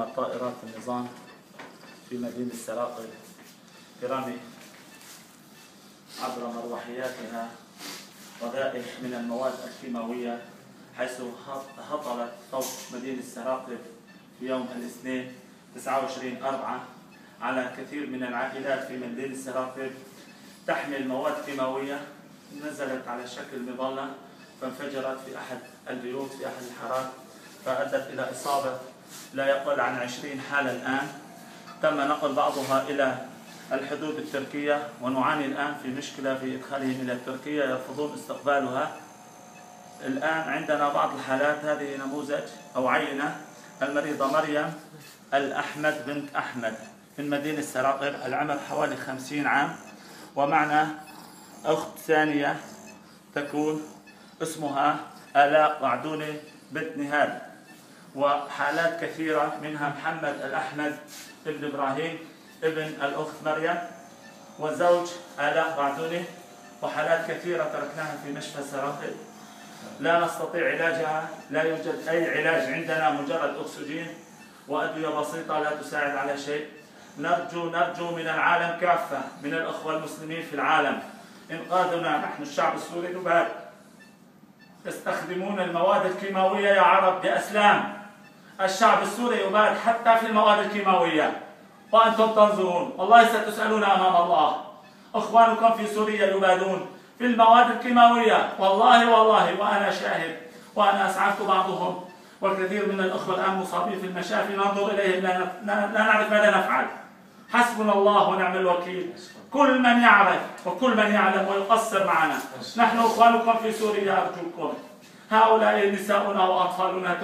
قامت طائرات النظام في مدينة السراقل برمي عبر مروحياتها وذائح من المواد الكيماوية حيث هطلت فوق مدينة السراقل في يوم الاثنين 29 أربعة على كثير من العائلات في مدينة السراقل تحمل مواد كيماوية نزلت على شكل مظلة فانفجرت في أحد البيوت في أحد الحارات فأدت إلى إصابة لا يقل عن 20 حالة الآن. تم نقل بعضها إلى الحدود التركية ونعاني الآن في مشكلة في إدخالهم إلى تركيا يرفضون استقبالها. الآن عندنا بعض الحالات هذه نموذج أو عينة المريضة مريم الأحمد بنت أحمد من مدينة السراقر العمر حوالي 50 عام ومعنا أخت ثانية تكون اسمها آلاء وعدوني بنت نهال. وحالات كثيرة منها محمد الأحمد ابن إبراهيم ابن الأخت مريم وزوج آلاء بعدوني وحالات كثيرة تركناها في مشفى سراقل لا نستطيع علاجها لا يوجد أي علاج عندنا مجرد أكسجين وأدوية بسيطة لا تساعد على شيء. نرجو نرجو من العالم كافة من الأخوة المسلمين في العالم. إنقاذنا نحن الشعب السوري نبات تستخدمون المواد الكيماوية يا عرب بأسلام. الشعب السوري يباد حتى في المواد الكيماوية. وأنتم تنظرون والله ستسألون أمام الله. أخوانكم في سوريا يبادون في المواد الكيماوية. والله والله وأنا شاهد وأنا أسعفت بعضهم. والكثير من الأخوة الآن مصابين في المشافي ننظر إليهم لا نعرف ماذا نفعل. حسبنا الله ونعم الوكيل. كل من يعرف وكل من يعلم ويقصر معنا. نحن إخوانكم في سوريا أرجوكم. هؤلاء نساؤنا وأطفالنا